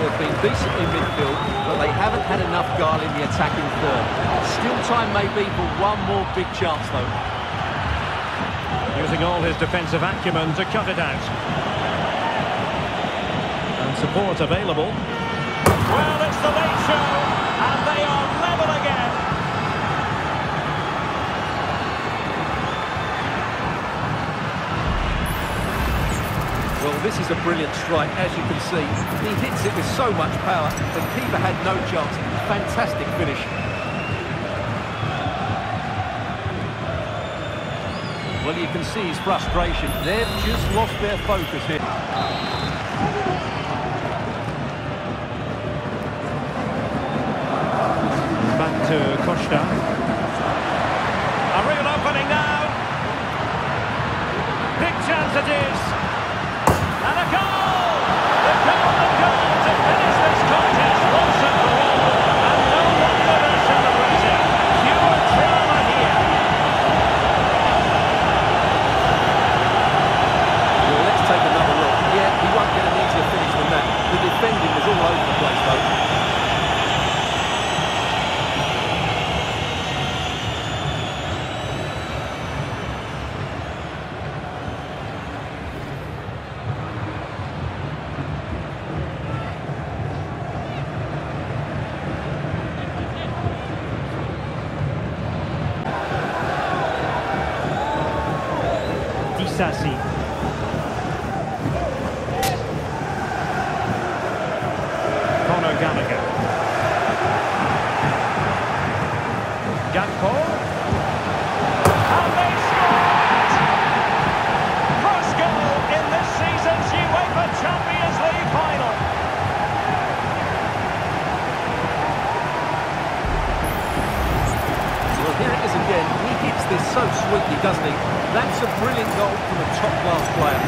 they've been decent in midfield, but they haven't had enough guile in the attacking third. Still time maybe for one more big chance, though. Using all his defensive acumen to cut it out. And support available. Well, it's the late show, and they are level again. Well, this is a brilliant strike, as you can see. He hits it with so much power. The keeper had no chance. Fantastic finish. Well, you can see his frustration. They've just lost their focus here. Back to Costa. A real opening now. Big chance it is. And a goal! The golden goal to finish this contest once and for all. And no wonder they're celebrating. Pure drama here. Well, let's take another look. Yeah, he won't get an easier finish than that. The defending was all over the place, though. Disasi. Conor Gallagher. Gakpo. And they! First goal in this season's UEFA Champions League final. Well, here it is again. He hits this so sweetly, doesn't he? That's a brilliant goal from a top-class player.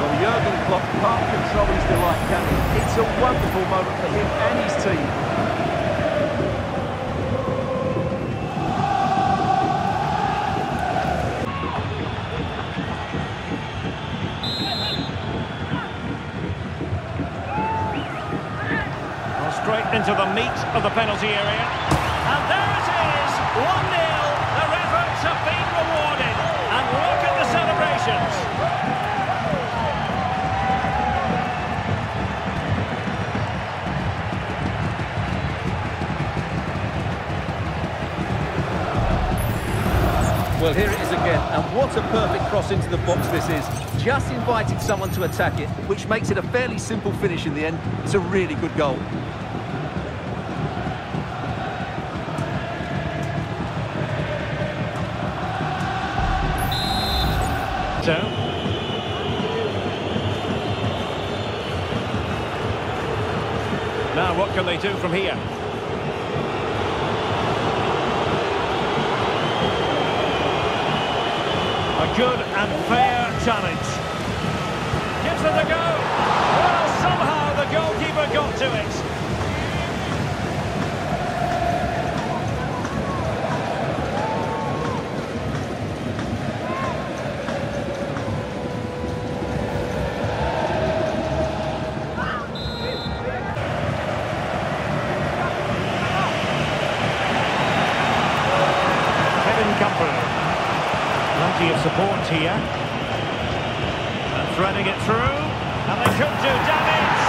Well, Jurgen Klopp can't control his delight, can he? It's a wonderful moment for him and his team. Straight into the meat of the penalty area. And there 1-0. Their efforts have been rewarded. And look at the celebrations. Well, here it is again, and what a perfect cross into the box this is. Just invited someone to attack it, which makes it a fairly simple finish in the end. It's a really good goal. So. Now, what can they do from here? A good and fair challenge. Gives it a go. Well, somehow the goalkeeper got to it. Kevin Campbell. Plenty of support here. And threading it through. And they could do damage.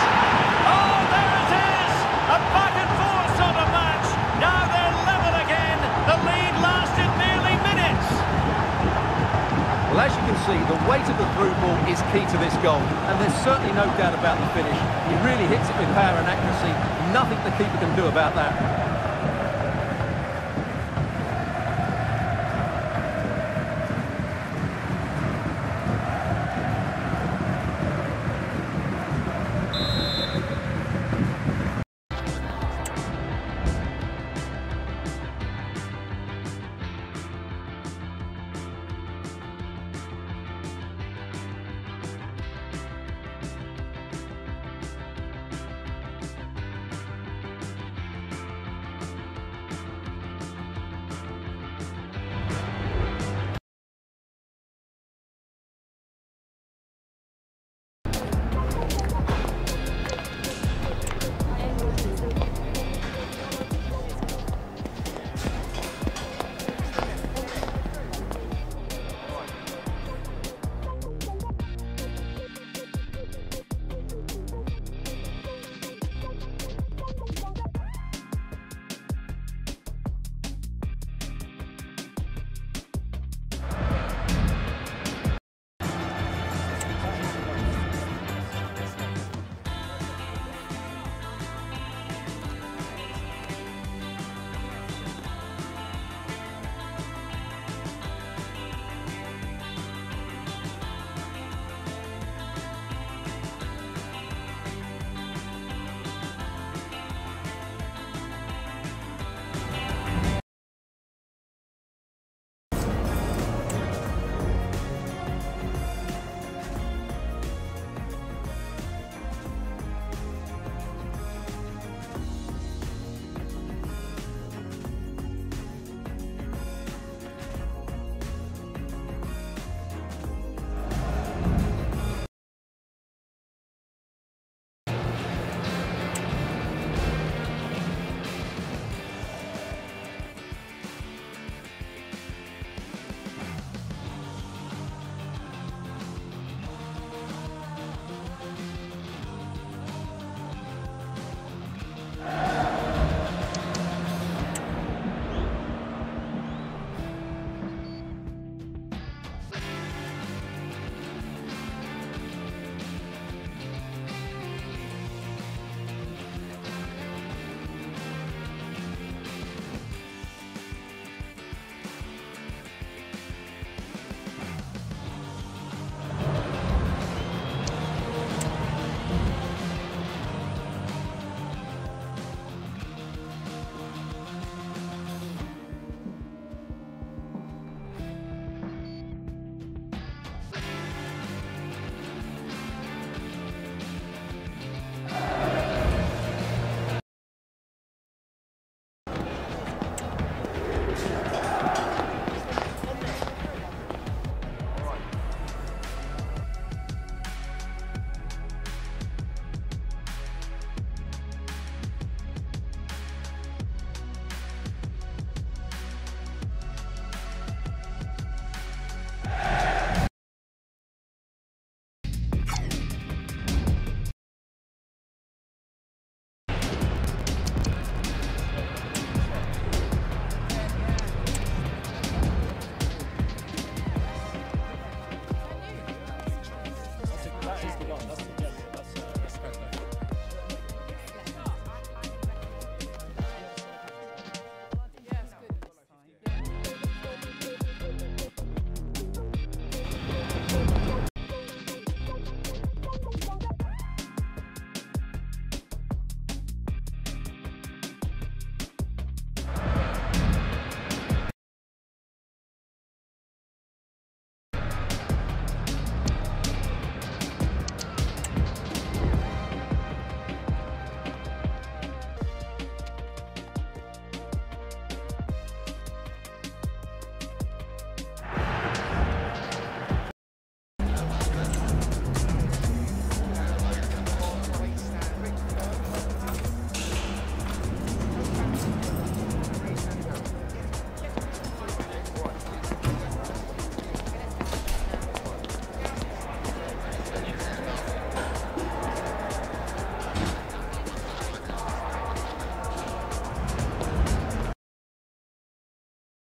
Oh, there it is! A back and forth sort of match. Now they're level again. The lead lasted nearly minutes. Well, as you can see, the weight of the through ball is key to this goal, and there's certainly no doubt about the finish. He really hits it with power and accuracy. Nothing the keeper can do about that.